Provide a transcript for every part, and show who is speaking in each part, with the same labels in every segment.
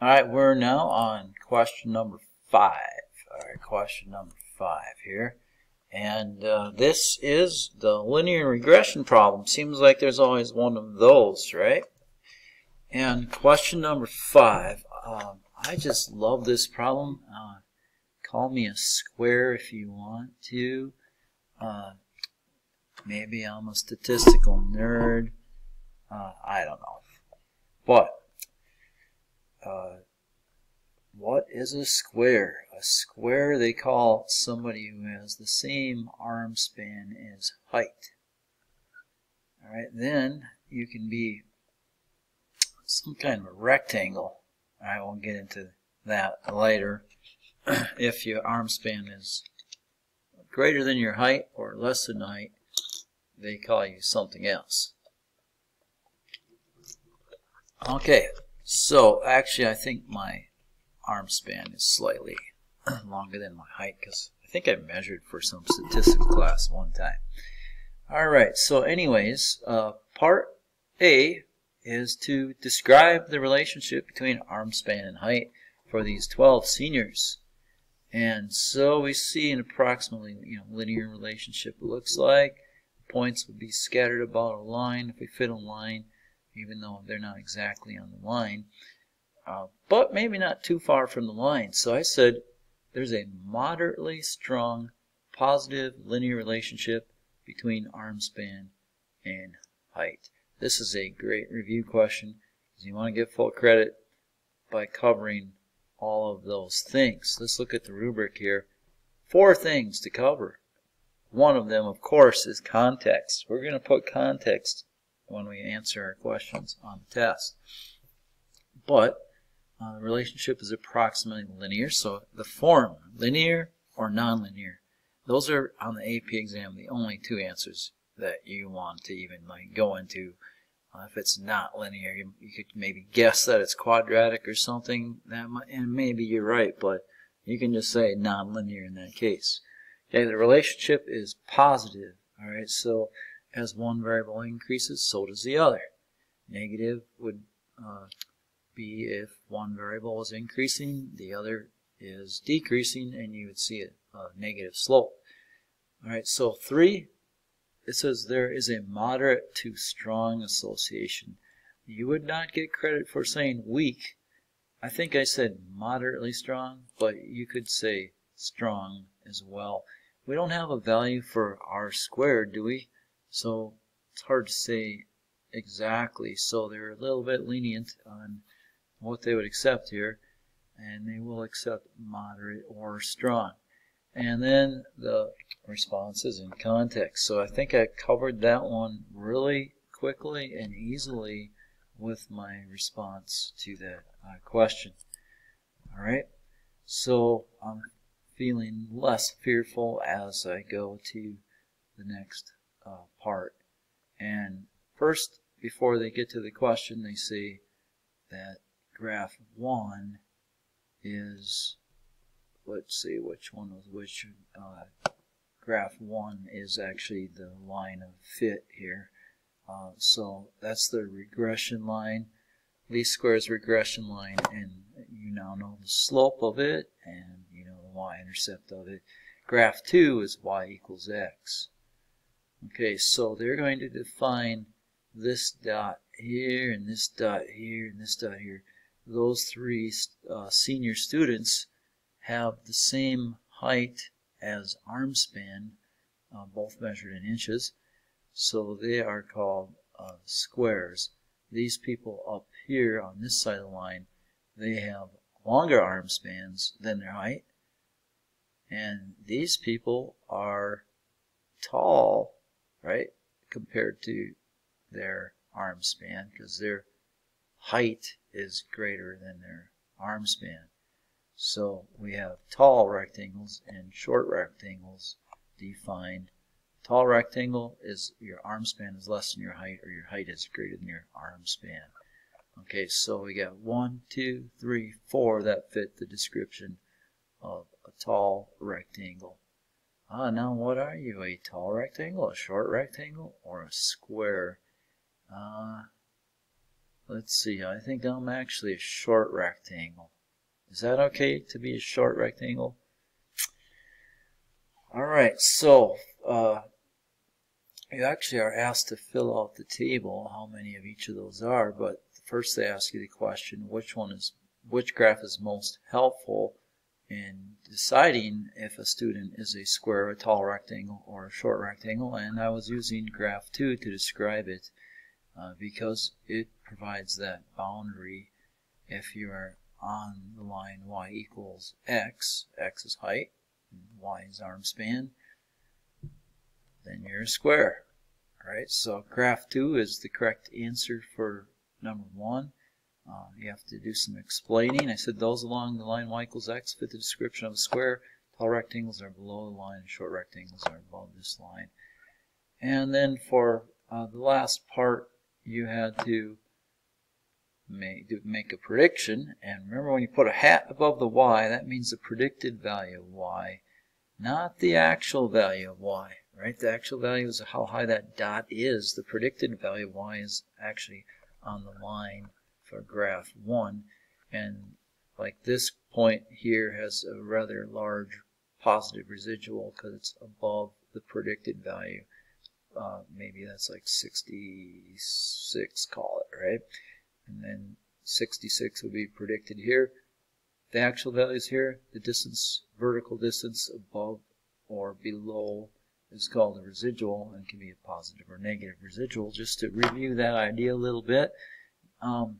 Speaker 1: All right, we're now on question number five. All right, question number five here. And uh, this is the linear regression problem. Seems like there's always one of those, right? And question number five. Um, I just love this problem. Uh, call me a square if you want to. Uh, maybe I'm a statistical nerd. Uh, I don't know. But, uh, what is a square? A square they call somebody who has the same arm span as height. Alright, then you can be some kind of a rectangle. I won't get into that later. if your arm span is greater than your height or less than height, they call you something else. Okay, so actually I think my arm span is slightly longer than my height because I think I measured for some statistics class one time. Alright, so anyways, uh, part A is to describe the relationship between arm span and height for these 12 seniors. And so we see an approximately you know, linear relationship it looks like. Points would be scattered about a line if we fit a line even though they're not exactly on the line, uh, but maybe not too far from the line. So I said there's a moderately strong positive linear relationship between arm span and height. This is a great review question because you want to get full credit by covering all of those things. Let's look at the rubric here. Four things to cover. One of them, of course, is context. We're going to put context when we answer our questions on the test. But uh, the relationship is approximately linear, so the form, linear or nonlinear, those are on the AP exam the only two answers that you want to even like go into. Uh, if it's not linear, you, you, could maybe guess that it's quadratic or something, that might, and maybe you're right, but you can just say nonlinear in that case. Okay, the relationship is positive. All right, so as one variable increases, so does the other. Negative would uh, be if one variable is increasing, the other is decreasing, and you would see a, a negative slope. Alright, so 3, it says there is a moderate to strong association. You would not get credit for saying weak. I think I said moderately strong, but you could say strong as well. We don't have a value for r squared, do we? So it's hard to say exactly. So they're a little bit lenient on what they would accept here. And they will accept moderate or strong. And then the responses in context. So I think I covered that one really quickly and easily with my response to that uh, question. All right. So I'm feeling less fearful as I go to the next uh, part. And first, before they get to the question, they see that graph 1 is, let's see which one was which, uh, graph 1 is actually the line of fit here. Uh, so that's the regression line, least squares regression line, and you now know the slope of it, and you know the y-intercept of it. Graph 2 is y equals x. Okay, so they're going to define this dot here, and this dot here, and this dot here. Those three uh, senior students have the same height as arm span, uh, both measured in inches. So they are called uh, squares. These people up here on this side of the line, they have longer arm spans than their height. And these people are tall right? Compared to their arm span because their height is greater than their arm span. So we have tall rectangles and short rectangles defined. Tall rectangle is your arm span is less than your height or your height is greater than your arm span. Okay, so we got one, two, three, four that fit the description of a tall rectangle. Ah, now what are you? A tall rectangle, a short rectangle, or a square? Uh, let's see, I think I'm actually a short rectangle. Is that okay to be a short rectangle? Alright, so uh, you actually are asked to fill out the table, how many of each of those are, but first they ask you the question, which one is, which graph is most helpful in deciding if a student is a square, a tall rectangle, or a short rectangle, and I was using graph 2 to describe it uh, because it provides that boundary if you are on the line y equals x, x is height, y is arm span, then you're a square. Alright, so graph 2 is the correct answer for number 1. Uh, you have to do some explaining. I said those along the line y equals x fit the description of a square. Tall rectangles are below the line, short rectangles are above this line. And then for uh, the last part, you had to make, make a prediction. And remember, when you put a hat above the y, that means the predicted value of y, not the actual value of y. Right? The actual value is how high that dot is. The predicted value of y is actually on the line for graph 1 and like this point here has a rather large positive residual because it's above the predicted value. Uh, maybe that's like 66, call it, right? And then 66 would be predicted here. The actual values here, the distance, vertical distance above or below is called a residual and can be a positive or negative residual. Just to review that idea a little bit, um,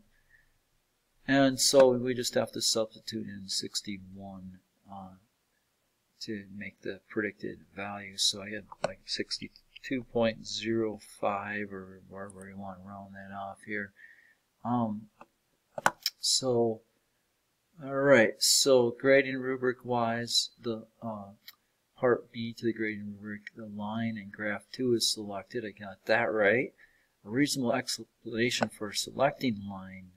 Speaker 1: and so we just have to substitute in 61 uh, to make the predicted value. So I had like 62.05 or wherever you want to round that off here. Um, so, alright, so grading rubric wise, the uh, part B to the grading rubric, the line in graph 2 is selected. I got that right. A reasonable explanation for selecting line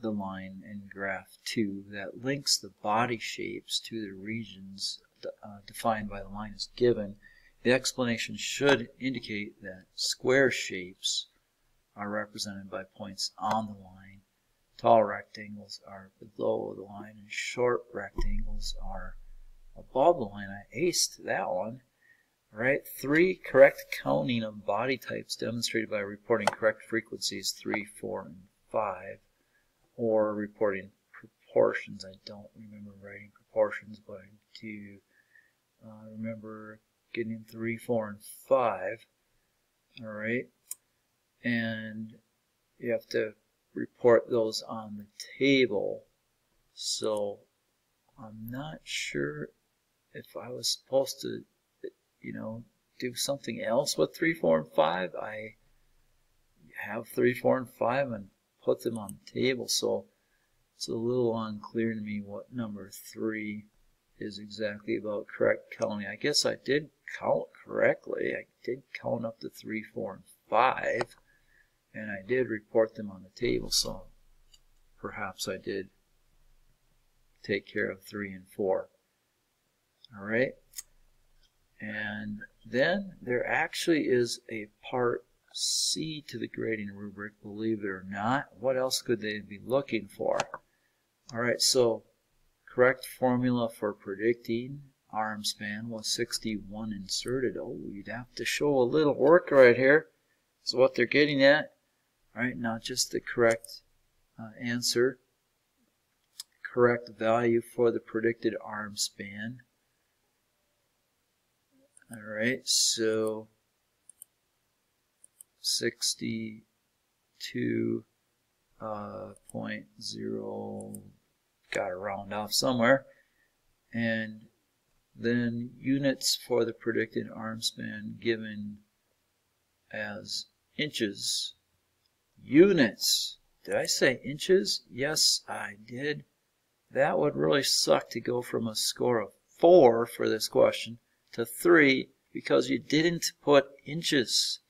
Speaker 1: the line in graph 2 that links the body shapes to the regions uh, defined by the line is given, the explanation should indicate that square shapes are represented by points on the line, tall rectangles are below the line, and short rectangles are above the line. I aced that one. Right, three correct counting of body types demonstrated by reporting correct frequencies 3, 4, and 5 or reporting proportions. I don't remember writing proportions, but I do uh, remember getting 3, 4, and 5. Alright, and you have to report those on the table. So I'm not sure if I was supposed to, you know, do something else with 3, 4, and 5. I have 3, 4, and 5 and put them on the table, so it's a little unclear to me what number 3 is exactly about correct counting. I guess I did count correctly. I did count up to 3, 4, and 5, and I did report them on the table, so perhaps I did take care of 3 and 4. Alright, and then there actually is a part C to the grading rubric, believe it or not. What else could they be looking for? All right, so correct formula for predicting arm span was 61 inserted. Oh, you'd have to show a little work right here. Is what they're getting at. All right, not just the correct uh, answer, correct value for the predicted arm span. All right, so 62 uh, point zero, got to round off somewhere, and then units for the predicted arm span given as inches. Units. Did I say inches? Yes, I did. That would really suck to go from a score of 4 for this question to 3 because you didn't put inches.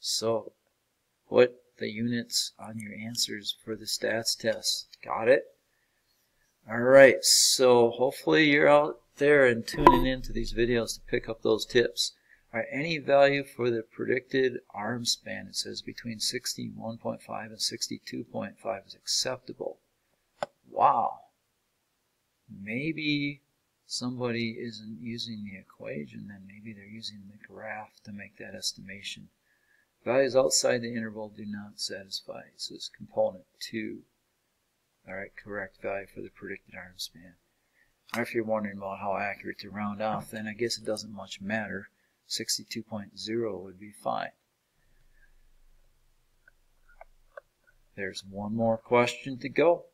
Speaker 1: So put the units on your answers for the stats test. Got it? Alright, so hopefully you're out there and tuning into these videos to pick up those tips. All right, any value for the predicted arm span, it says between 61.5 and 62.5 is acceptable. Wow. Maybe somebody isn't using the equation, then maybe they're using the graph to make that estimation. Values outside the interval do not satisfy. So it's component 2. Alright, correct value for the predicted arm span. Or if you're wondering about how accurate to round off, then I guess it doesn't much matter. 62.0 would be fine. There's one more question to go.